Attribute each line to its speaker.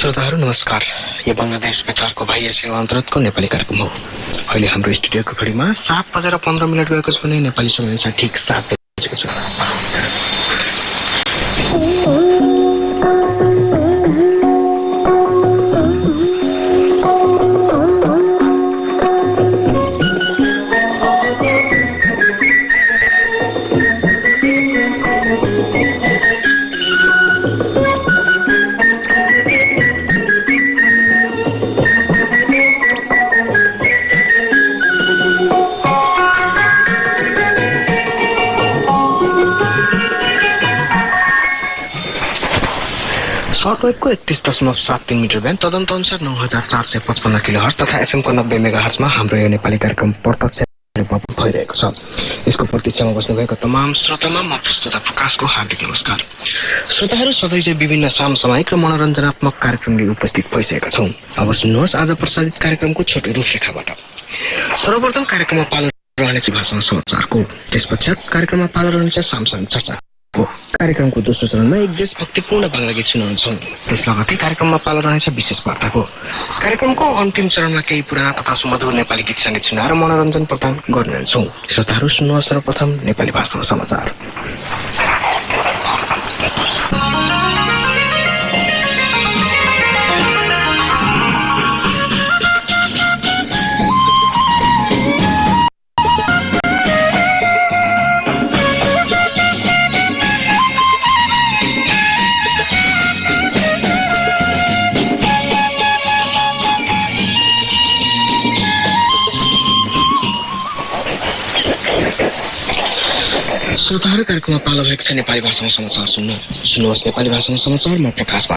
Speaker 1: श्रोताहरू नमस्कार। यो बङ्गलादेश बेतारको बाह्य सेवा अन्तर्गतको नेपाली कार्यक्रम हो। अहिले हाम्रो स्टुडियोको घडीमा सात बजेर पन्ध्र मिनट गएको छ भने नेपाली समयअनुसार ठिक सात बजेको छ। सर्टवेभको एकतिस दशमलव सात तिन मिटर ब्यान्ड तदन्त अनुसार नौ हजार चार सय पचपन्न किलो हर्स तथा एफएमको नब्बे मेगा हर्समा हाम्रो यो नेपाली कार्यक्रम प्रत्यक्ष भइरहेको छ। यसको प्रतीक्षामा बस्नुभएको तमाम श्रोतामा म प्रस्तुता प्रकाशको हार्दिक नमस्कार। श्रोताहरू सधैँ विभिन्न समसामयिक र मनोरञ्जनात्मक कार्यक्रमले उपस्थित भइसकेका छौँ। अब सुन्नुहोस् आज प्रसारित कार्यक्रमको छोटो रूपरेखाबाट। सर्वप्रथम कार्यक्रममा पालो रहनेछ भाषामा समाचारको। त्यस पश्चात कार्यक्रममा पालो रहनेछ सामसाङ चर्चा। कार्यक्रमको दोस्रो चरणमा एक देशभक्तिपूर्ण बाङ्ला गीत सुनाउँछौँ त्यस कार्यक्रममा पालो रहनेछ विशेष वार्ताको। कार्यक्रमको अन्तिम चरणमा केही पुराना तथा सुमधुर नेपाली गीत सङ्गीत सुनाएर मनोरञ्जन प्रदान गर्नेछौँ श्रोताहरू सुन्नुहोस् सर्वप्रथम नेपाली भाषामा समाचार। श्रोताहरू कार्यक्रममा पालो भएको छ नेपाली भाषामा समाचार सुन्नु सुन्नुहोस्। नेपाली भाषामा समाचार म प्रकाश